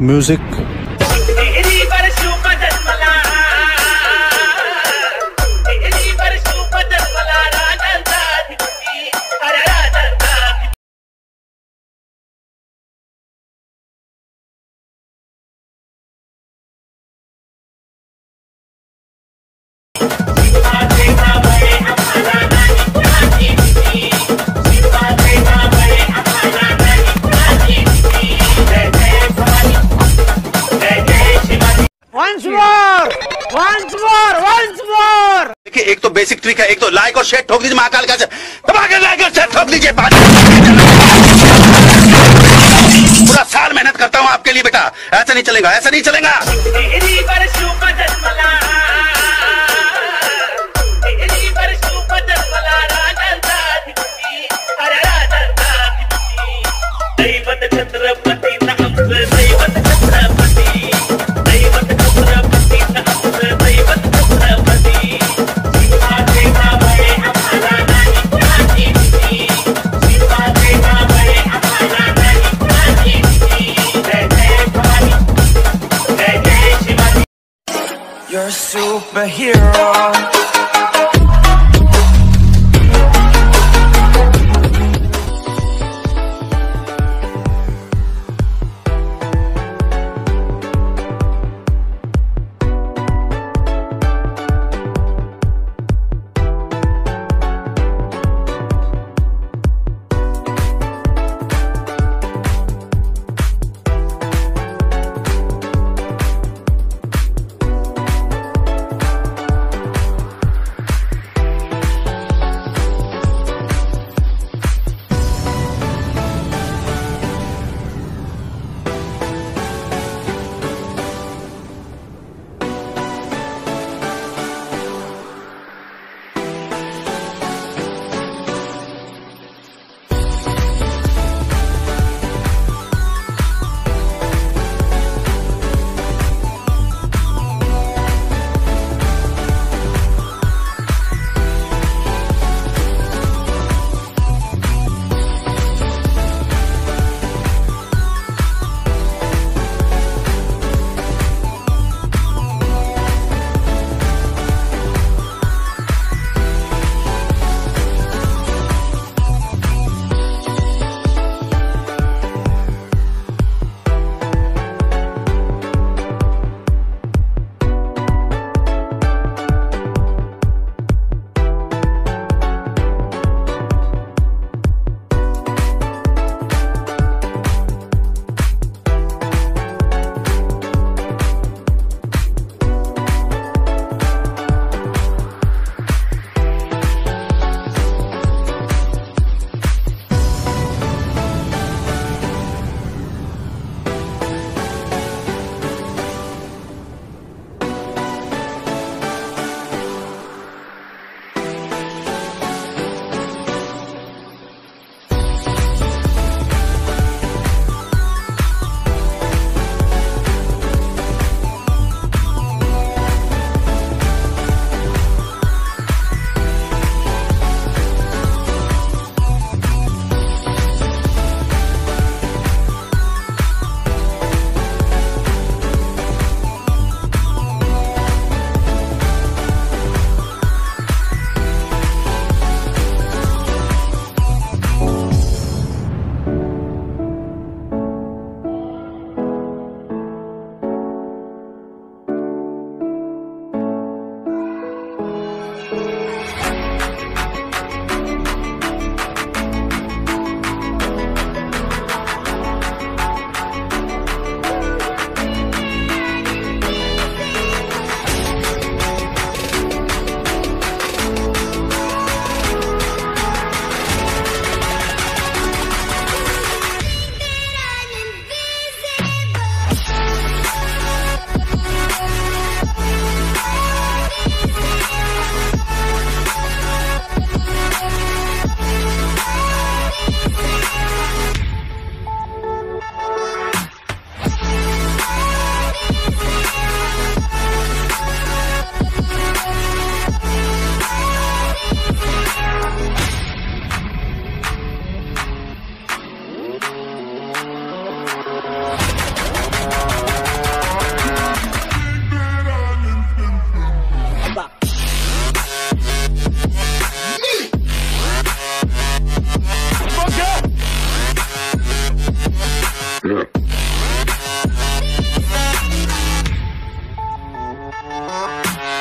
Music. देखिए, एक तो बेसिक ट्रिक है, एक तो लाइक और शेयर ठोक दीजिए महाकाल के लाइक और शेयर ठोक दीजिए पूरा साल मेहनत करता हूँ आपके लिए बेटा। ऐसा नहीं चलेगा, ऐसा नहीं चलेगा।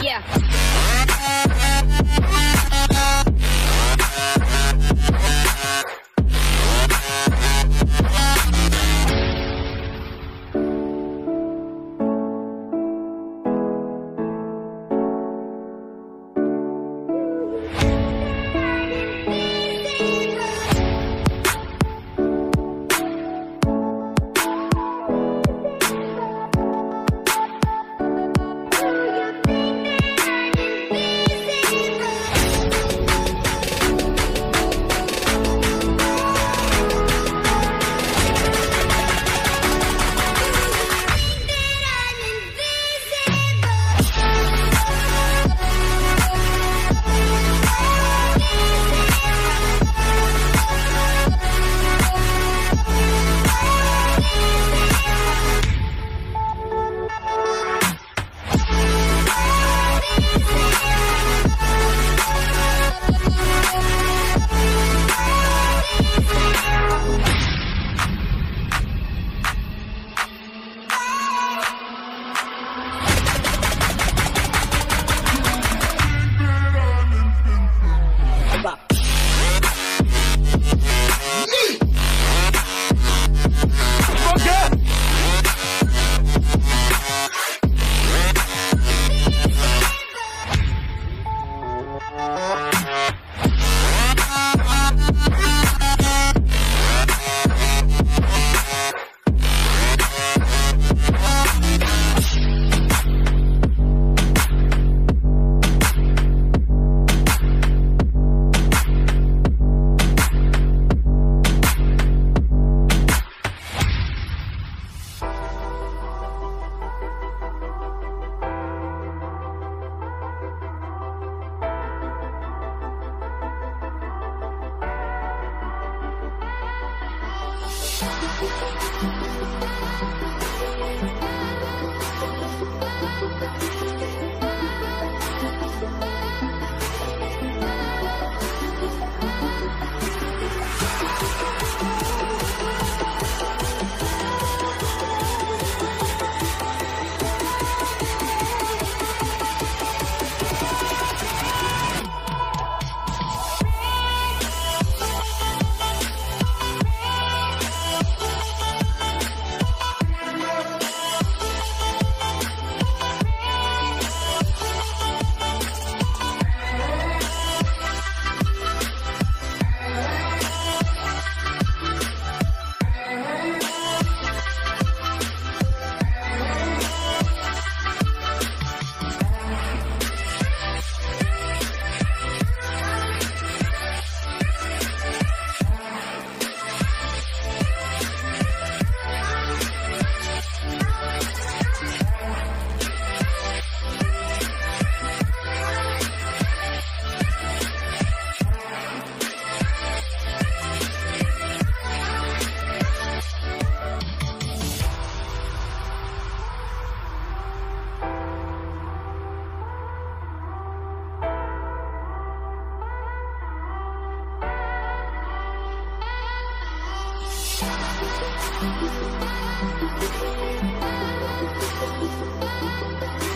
Yeah. Thank you. Thank you.